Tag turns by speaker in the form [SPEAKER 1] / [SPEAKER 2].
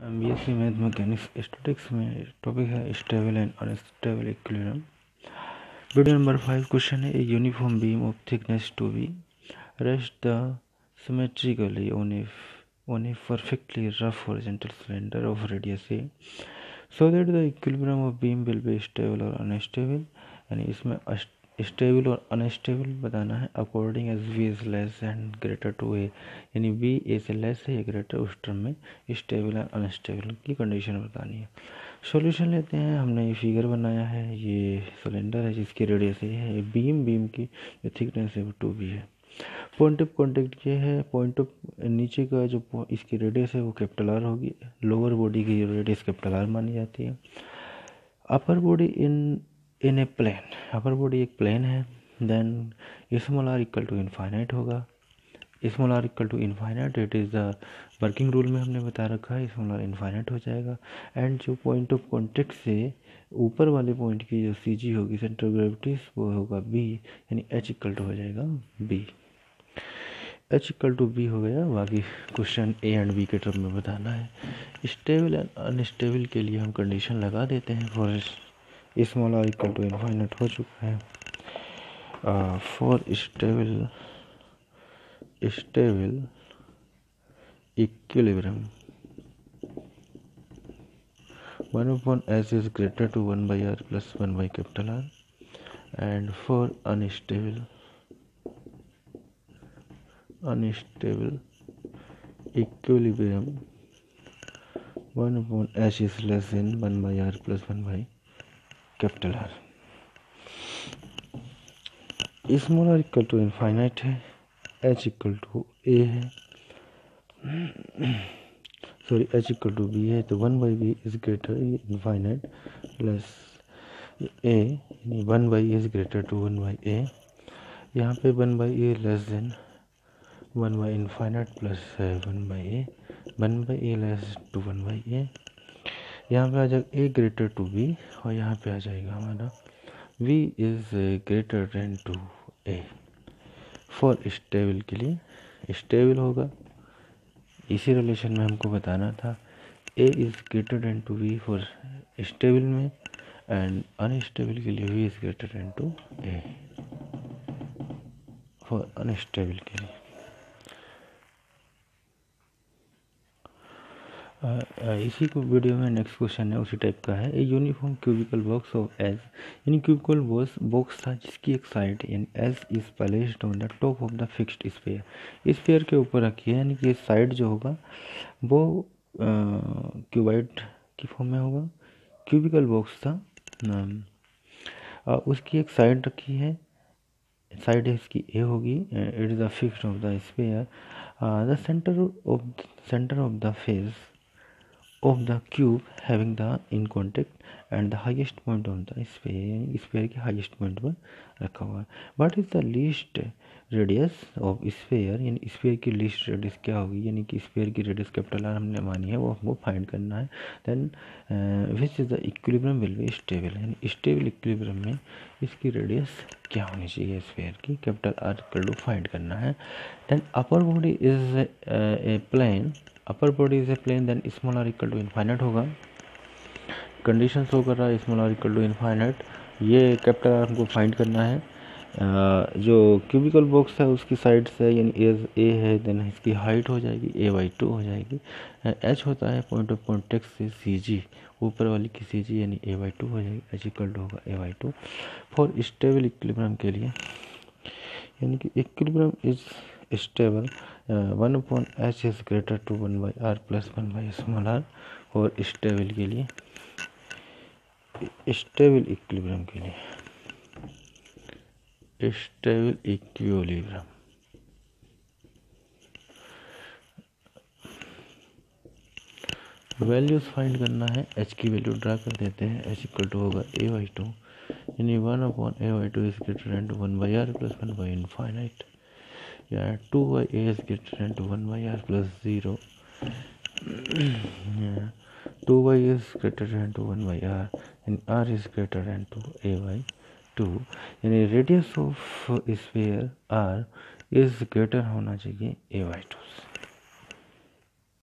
[SPEAKER 1] B S C math mechanics statics में topic है stable and unstable equilibrium video number five question है a uniform beam of thickness two b rest the symmetrically on a on a perfectly rough horizontal cylinder of radius a so that the equilibrium of beam will be stable or unstable यानी इसमें stable और unstable बताना है according as b is less and greater to a यानी V A से less है या greater उस टर्म में स्टेबल एंड अनस्टेबल की कंडीशन बतानी है। सॉल्यूशन लेते हैं, हमने ये फिगर बनाया है, ये सिलेंडर है जिसकी रेडियस ये है बीम बीम की जो थिकनेस है वो टू बी है। पॉइंट ऑफ़ कॉन्टेक्ट ये है पॉइंट ऑफ़ नीचे का जो इसकी रेडियस है वो कैपिटल आर होगी लोअर बॉडी की रेडियस कैपिटल आर मानी जाती है। Upper body in in a plane upper body एक प्लेन है then small r equal to infinite होगा। Small r equal to infinite it is the working rule में हमने बता रखा है स्मॉल आर इनफाइनाइट हो जाएगा। एंड जो पॉइंट ऑफ़ कॉन्टेक्ट से ऊपर वाले पॉइंट की जो सी जी होगी सेंटर ग्रेविटी वो होगा बी यानी एच इक्वल टू हो जाएगा b h equal to b हो गया। बाकी क्वेश्चन ए एंड बी के टर्म में बताना है। स्टेबल एंड अनस्टेबल के लिए हम कंडीशन लगा देते हैं for small r equal to infinite हो चुका है। For stable stable equilibrium one upon s is greater to one by r plus one by capital R and for unstable unstable equilibrium one upon s is less than one by r plus one by capital R small r equal to infinite है, h equal to a है। Sorry, h equal to b है तो one by b is greater infinite plus a, यानी one by is greater to one by a. यहाँ पे one by a less than one by infinite plus one by a, one by a less to one by a. यहाँ पे आ जाएगा ए greater to be और यहाँ पे आ जाएगा हमारा b is greater than two a for stable के लिए स्टेबल होगा। इसी रिलेशन में हमको बताना था a is greater than two b for stable में एंड अनस्टेबल के लिए b is greater than two a for unstable के लिए। इसी को वीडियो में नेक्स्ट क्वेश्चन है उसी टाइप का है। A uniform cubical box of edge यानी क्यूबिकल बॉक्स बॉक्स था जिसकी एक साइड यानी edge is placed on the top of the fixed sphere sphere के ऊपर रखी है यानी कि साइड जो होगा वो क्यूबाइड की फॉर्म में होगा। क्यूबिकल बॉक्स था आ, उसकी एक साइड रखी है साइड इसकी ए होगी it is the fixed of the sphere the centre of centre of the face of the cube having the in contact and the highest point on the sphere sphere के highest point पर रखा हुआ है what is the least radius of sphere यानी sphere की least radius क्या होगी यानी कि sphere की radius कैपिटल आर हमने मानी है वो हमको फाइंड करना है uh, which is the equilibrium will be stable यानी stable equilibrium में इसकी radius क्या होनी चाहिए स्फेयर की कैपिटल आर टू फाइंड करना है then upper body is a plane upper body is a plane then small r equal to infinite होगा। कंडीशन शो कर रहा है small r equal to infinite ये कैपिटल आर हमको find करना है। जो क्यूबिकल बॉक्स है, उसकी साइड से यानी एज ए है देन इसकी हाइट हो जाएगी ए बाई टू हो जाएगी। एच होता है पॉइंट ऑफ़ कॉन्टेक्ट से सी जी ऊपर वाली की सी जी यानी ए बाई टू हो जाएगी एच इक्वल टू होगा a by two for stable equilibrium के लिए, यानी कि equilibrium is stable one upon h is greater to one by R plus one by small r और स्टेबल के लिए स्टेबल इक्विलिब्रियम के लिए स्टेबल इक्विलिब्रियम वैल्यूज़ फाइंड करना है एच की वैल्यू ड्रा कर देते हैं एच इक्वल टू होगा ए वाई टू यानी one upon a by two is greater and one by r plus one by infinite या two by a is greater and one by r plus zero. Two by is greater than two one by r, and r is greater than two a by two. यानी radius of sphere r is greater होना चाहिए ए Y to से।